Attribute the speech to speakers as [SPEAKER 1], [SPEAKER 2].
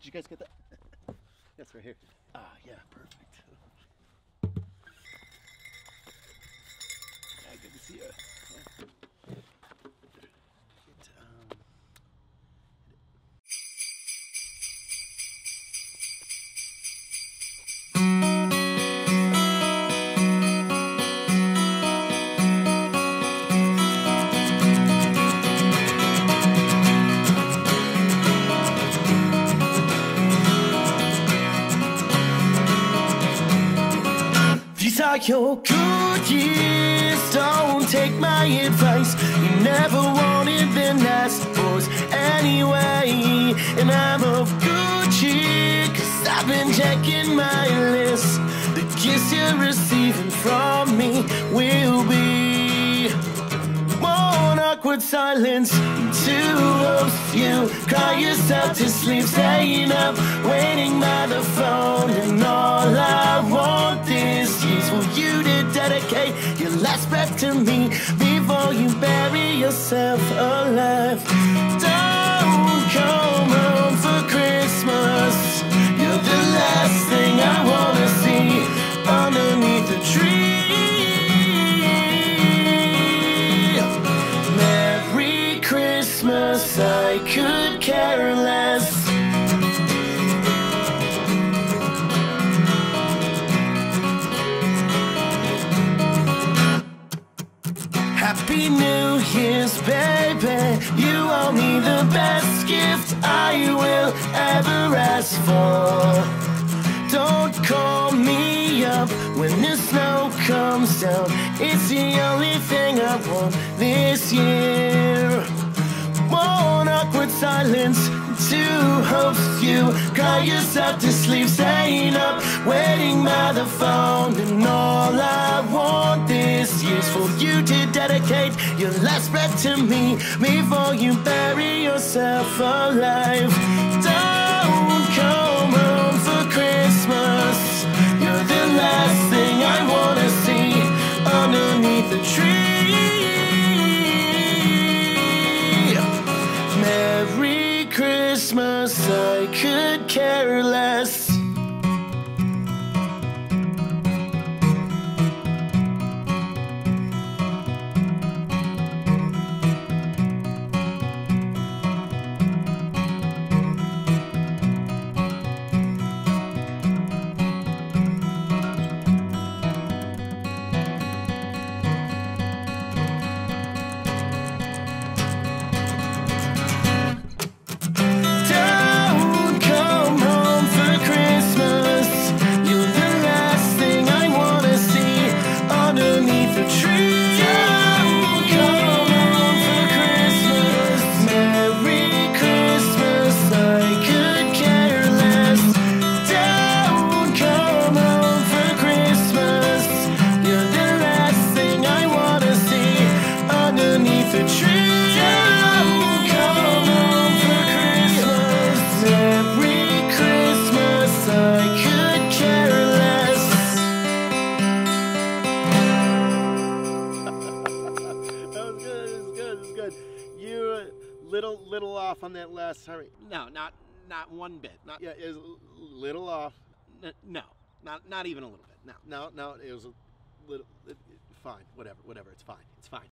[SPEAKER 1] Did you guys get that? yes, right here. Ah. Yeah,
[SPEAKER 2] are your good years. Don't take my advice. You never wanted the nice boys anyway. And I'm a good cheer, cause I've been checking my list. The kiss you're receiving from me will be one awkward silence, two of you cry yourself to sleep, staying up, waiting by the phone, last breath to me before you bury yourself alive. Don't come home for Christmas. You're the last thing I wanna see underneath the tree. Merry Christmas, I could care less. Me the best gift I will ever ask for. Don't call me up when the snow comes down. It's the only thing I want this year. One awkward silence, two hopes you cry yourself to sleep, staying up, waiting by the phone. And all I this year's for you to dedicate your last breath to me before you bury yourself alive. Don't come home for Christmas. You're the last thing I wanna see underneath the tree. Merry Christmas, I could care less. Underneath the tree. Don't come home for Christmas. Merry Christmas, I could care less.
[SPEAKER 1] That was good. That was good. That was good. You were little little off on that last. Sorry.
[SPEAKER 3] No, not not one bit. Not
[SPEAKER 1] Yeah, it was a little off.
[SPEAKER 3] n- no, not not even a little bit. No.
[SPEAKER 1] No, no, it was a little. It, it- fine. Whatever. Whatever. It's fine. It's fine.